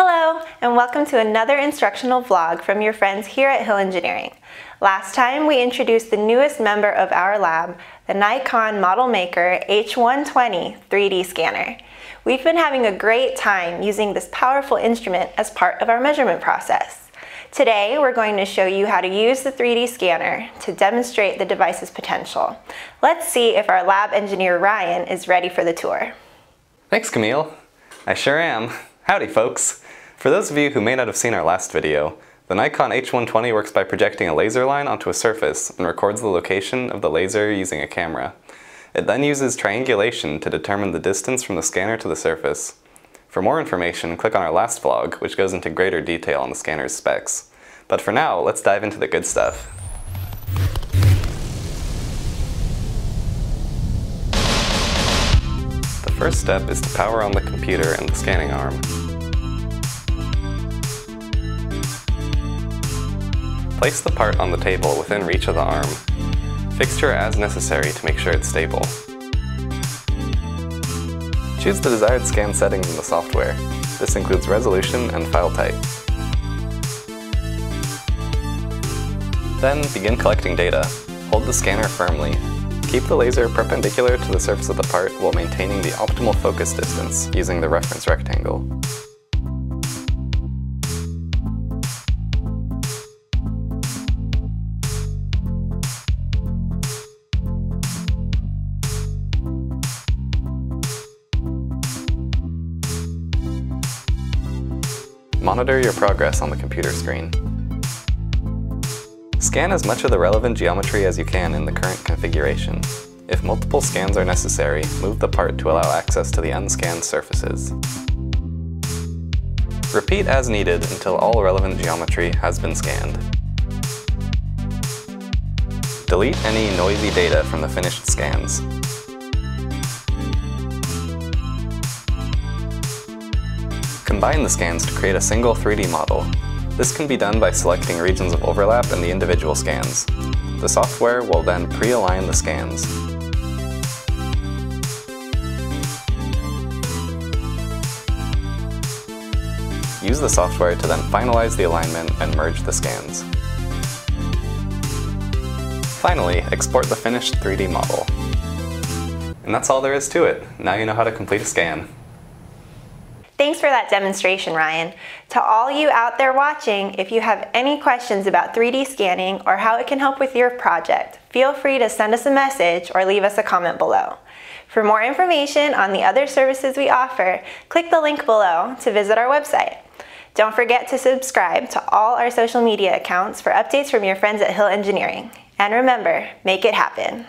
Hello, and welcome to another instructional vlog from your friends here at Hill Engineering. Last time we introduced the newest member of our lab, the Nikon ModelMaker H120 3D scanner. We've been having a great time using this powerful instrument as part of our measurement process. Today we're going to show you how to use the 3D scanner to demonstrate the device's potential. Let's see if our lab engineer Ryan is ready for the tour. Thanks Camille. I sure am. Howdy folks. For those of you who may not have seen our last video, the Nikon H120 works by projecting a laser line onto a surface and records the location of the laser using a camera. It then uses triangulation to determine the distance from the scanner to the surface. For more information, click on our last vlog, which goes into greater detail on the scanner's specs. But for now, let's dive into the good stuff. First step is to power on the computer and the scanning arm. Place the part on the table within reach of the arm. Fixture as necessary to make sure it's stable. Choose the desired scan settings in the software. This includes resolution and file type. Then begin collecting data. Hold the scanner firmly. Keep the laser perpendicular to the surface of the part while maintaining the optimal focus distance using the reference rectangle. Monitor your progress on the computer screen. Scan as much of the relevant geometry as you can in the current configuration. If multiple scans are necessary, move the part to allow access to the unscanned surfaces. Repeat as needed until all relevant geometry has been scanned. Delete any noisy data from the finished scans. Combine the scans to create a single 3D model. This can be done by selecting regions of overlap in the individual scans. The software will then pre-align the scans. Use the software to then finalize the alignment and merge the scans. Finally, export the finished 3D model. And that's all there is to it. Now you know how to complete a scan. Thanks for that demonstration, Ryan. To all you out there watching, if you have any questions about 3D scanning or how it can help with your project, feel free to send us a message or leave us a comment below. For more information on the other services we offer, click the link below to visit our website. Don't forget to subscribe to all our social media accounts for updates from your friends at Hill Engineering. And remember, make it happen.